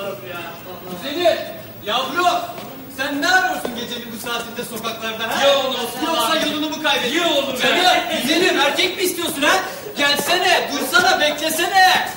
Oğlum ya, yavrum. Sen ne arıyorsun gecenin bu saatinde sokaklarda ha? Ya oğlum. Yoksa yolunu mu kaybettin? Ya oğlum. Canım, güzelim erkek mi istiyorsun ha? Gelsene, dursana, beklesene.